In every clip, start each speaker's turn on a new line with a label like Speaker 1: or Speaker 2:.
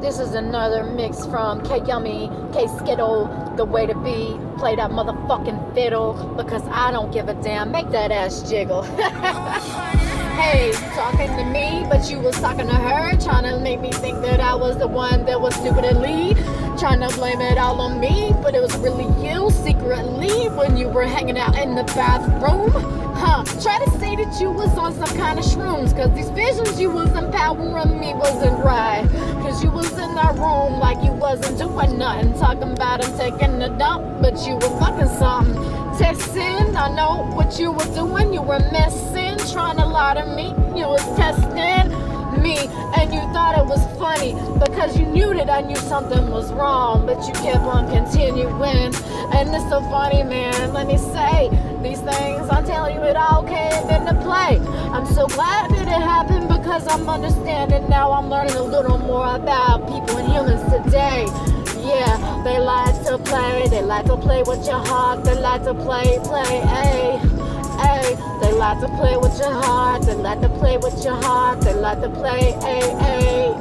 Speaker 1: This is another mix from K Yummy, K Skittle, The Way to Be. Play that motherfucking fiddle because I don't give a damn. Make that ass jiggle. hey, talking to me, but you was talking to her, trying to make me think that I was the one that was stupidly trying to blame it all on me, but it was really you secretly when you were hanging out in the bathroom. Huh? Try to say that you was on some kind of shrooms, cause these visions you was empowering me wasn't right. Cause you was in that room like you wasn't doing nothing, talking about him taking a dump, but you were fucking something. Texting, I know what you were doing, you were messing, trying to lie to me, you was testing me and you thought it was funny because you knew that I knew something was wrong but you kept on continuing. And it's so funny man. Let me say these things I'm telling you it all came into play. I'm so glad that it happened because I'm understanding now. I'm learning a little more about people and humans today. Yeah they like to play. They like to play with your heart. They like to play play hey Ay, they like to play with your heart. They like to play with your heart. They like to play, ay, ay.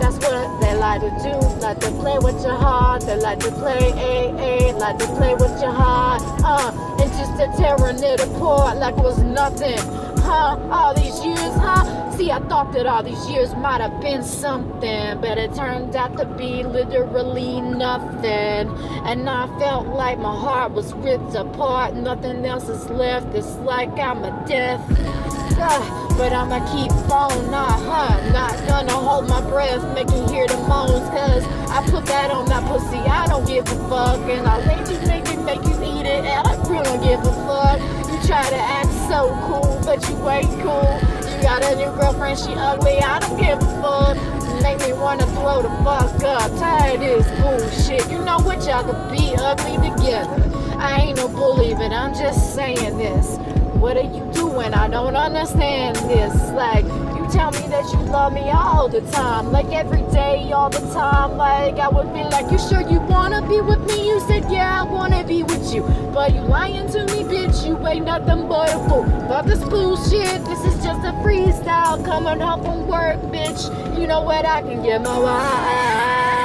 Speaker 1: That's what they like to do. Like to play with your heart. They like to play, ay, ay. Like to play with your heart. Uh, and just to tearing it apart like it was nothing. Huh? All these years, huh? See, I thought that all these years might have been something, but it turned out to be literally nothing. And I felt like my heart was ripped apart, nothing else is left. It's like I'm a death. Uh, but I'ma keep on, not huh, not gonna hold my breath, making hear the moans, cause I put that on that pussy, I don't give a fuck, and I'll let you make it, make you eat it, and I really don't give a fuck. You try to act so cool, but you ain't cool You got a new girlfriend, she ugly, I don't give a fuck. Make me wanna throw the fuck up. Tired of this bullshit. You know what y'all could be ugly together. I ain't no bully, but I'm just saying this. What are you doing? I don't understand this. Like, you tell me that you love me all the time, like every day, all the time. Like I would be like, you sure you wanna be with me? You said, yeah, I wanna be with you, but you lying to me, You ain't nothing but a fool. Fuck this bullshit. This is just a freestyle coming home from work, bitch. You know what? I can get my wife.